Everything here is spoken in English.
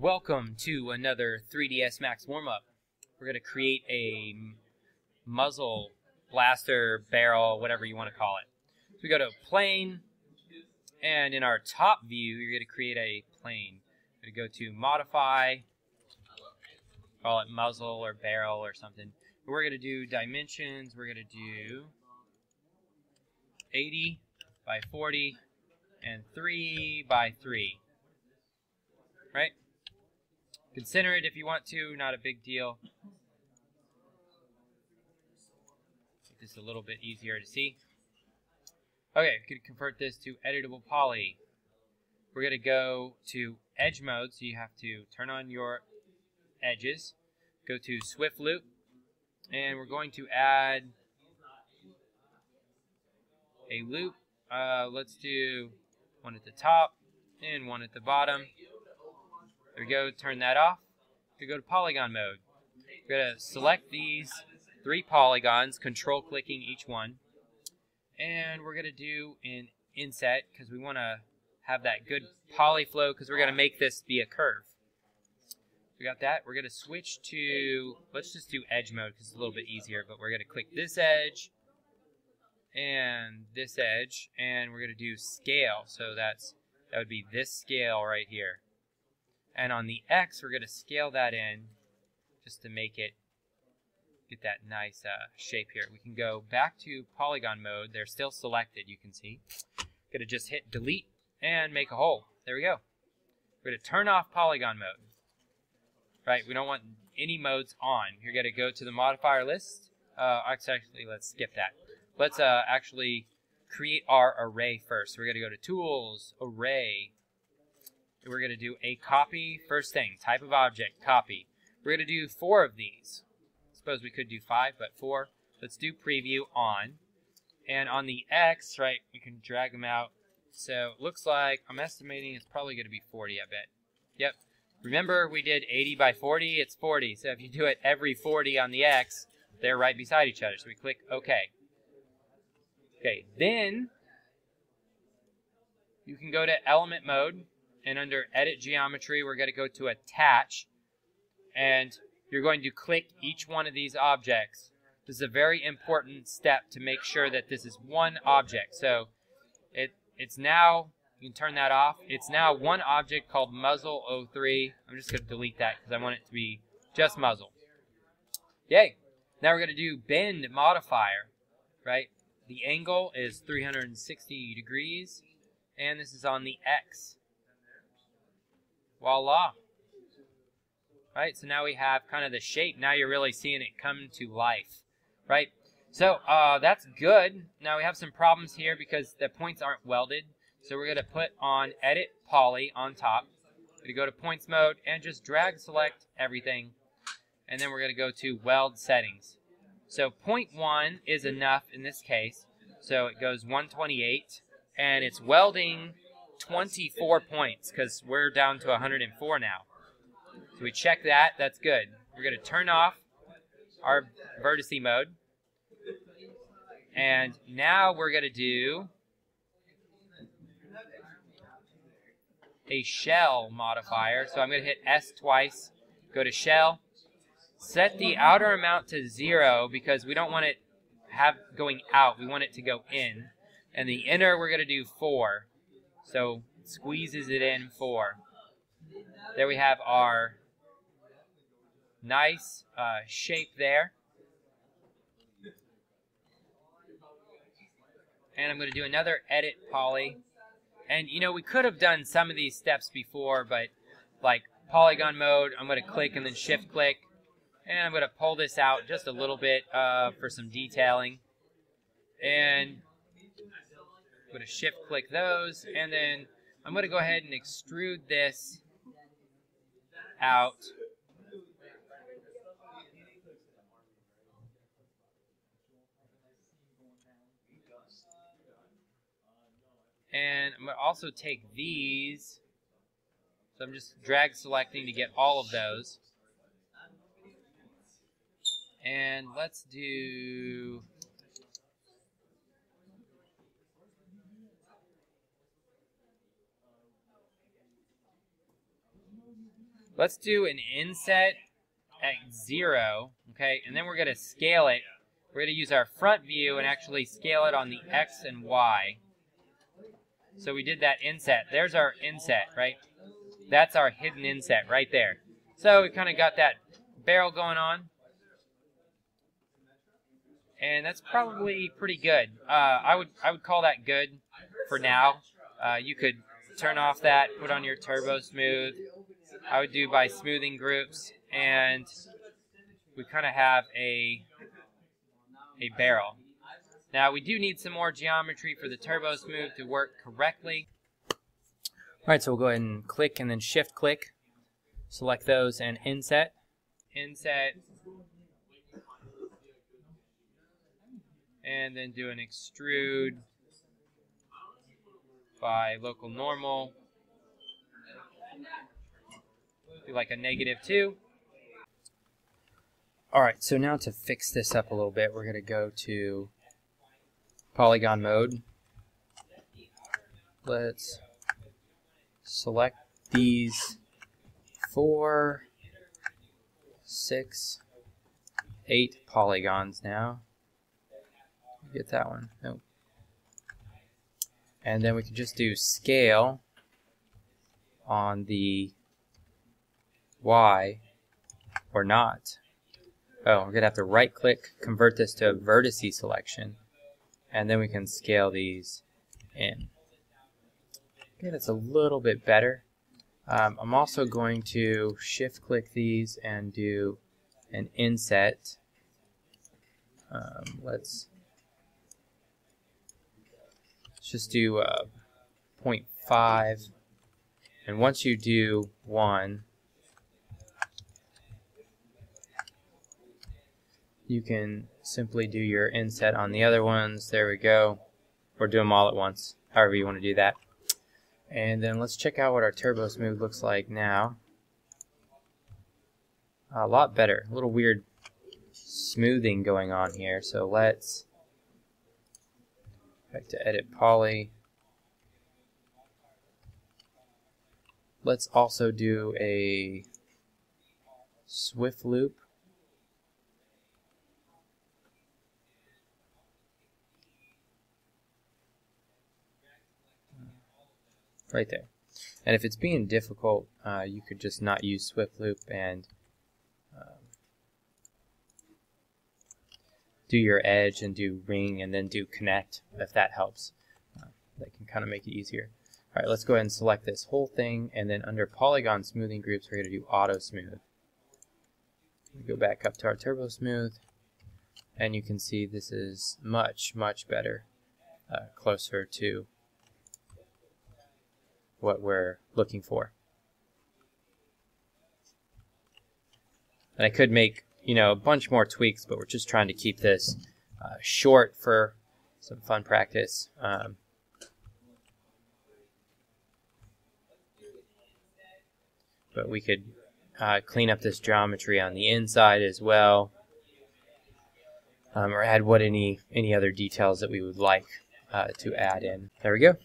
Welcome to another 3ds Max warm-up. We're going to create a muzzle, blaster, barrel, whatever you want to call it. So we go to plane, and in our top view, you're going to create a plane. We go to modify, call it muzzle or barrel or something. We're going to do dimensions. We're going to do 80 by 40 and 3 by 3. Right? Consider it if you want to, not a big deal. Make this a little bit easier to see. Okay, we could convert this to editable poly. We're going to go to edge mode, so you have to turn on your edges. Go to Swift Loop, and we're going to add a loop. Uh, let's do one at the top and one at the bottom. There we go, turn that off. We go to polygon mode. We're going to select these three polygons, control clicking each one. And we're going to do an inset because we want to have that good poly flow because we're going to make this be a curve. We got that. We're going to switch to, let's just do edge mode because it's a little bit easier, but we're going to click this edge and this edge, and we're going to do scale. So that's that would be this scale right here. And on the X, we're going to scale that in just to make it get that nice uh, shape here. We can go back to polygon mode. They're still selected, you can see. Going to just hit delete and make a hole. There we go. We're going to turn off polygon mode. Right, we don't want any modes on. You're going to go to the modifier list. Uh, actually, let's skip that. Let's uh, actually create our array first. We're going to go to Tools, Array. We're going to do a copy. First thing, type of object, copy. We're going to do four of these. Suppose we could do five, but four. Let's do preview on. And on the X, right, we can drag them out. So it looks like, I'm estimating it's probably going to be 40, I bet. Yep. Remember, we did 80 by 40, it's 40. So if you do it every 40 on the X, they're right beside each other. So we click OK. Okay, then you can go to element mode and under edit geometry we're going to go to attach and you're going to click each one of these objects. This is a very important step to make sure that this is one object. So it it's now you can turn that off. It's now one object called muzzle 03. I'm just going to delete that because I want it to be just muzzle. Yay. Now we're going to do bend modifier, right? The angle is 360 degrees, and this is on the X. Voila. Right, so now we have kind of the shape. Now you're really seeing it come to life, right? So uh, that's good. Now we have some problems here because the points aren't welded. So we're going to put on Edit Poly on top. We're going to go to Points mode and just drag select everything. And then we're going to go to Weld Settings. So 0.1 is enough in this case. So it goes 128, and it's welding 24 points because we're down to 104 now. So we check that. That's good. We're going to turn off our vertice mode. And now we're going to do a shell modifier. So I'm going to hit S twice, go to shell, set the outer amount to zero because we don't want it have going out. We want it to go in. And the inner we're going to do four. So squeezes it in four. There we have our nice uh, shape there. And I'm going to do another edit poly. And you know, we could have done some of these steps before, but like polygon mode, I'm going to click and then shift click. And I'm going to pull this out just a little bit uh, for some detailing. And I'm going to shift click those. And then I'm going to go ahead and extrude this out. And I'm going to also take these. So I'm just drag selecting to get all of those. And let's do let's do an inset at zero, okay, and then we're going to scale it. We're to use our front view and actually scale it on the X and Y. So we did that inset. There's our inset, right? That's our hidden inset right there. So we kind of got that barrel going on. And that's probably pretty good. Uh, I would I would call that good for now. Uh, you could turn off that, put on your turbo smooth. I would do by smoothing groups, and we kind of have a a barrel. Now we do need some more geometry for the turbo smooth to work correctly. All right, so we'll go ahead and click and then shift click. Select those and inset. Inset. And then do an extrude by local normal. Like a negative 2. Alright, so now to fix this up a little bit, we're going to go to polygon mode. Let's select these four, six, eight polygons now. Get that one. Nope. And then we can just do scale on the Y or not. Oh, we're going to have to right click, convert this to a vertice selection, and then we can scale these in. Okay, that's a little bit better. Um, I'm also going to shift click these and do an inset. Um, let's, just do uh, 0.5 and once you do 1 you can simply do your inset on the other ones there we go or do them all at once however you want to do that and then let's check out what our turbo smooth looks like now. A lot better. A little weird smoothing going on here. So let's back to edit poly. Let's also do a swift loop. Right there. And if it's being difficult, uh, you could just not use Swift Loop and um, do your edge and do ring and then do connect if that helps. Uh, that can kind of make it easier. All right, let's go ahead and select this whole thing and then under polygon smoothing groups, we're going to do auto smooth. Go back up to our turbo smooth and you can see this is much, much better, uh, closer to what we're looking for. And I could make, you know, a bunch more tweaks, but we're just trying to keep this uh, short for some fun practice. Um, but we could uh, clean up this geometry on the inside as well, um, or add what any any other details that we would like uh, to add in. There we go.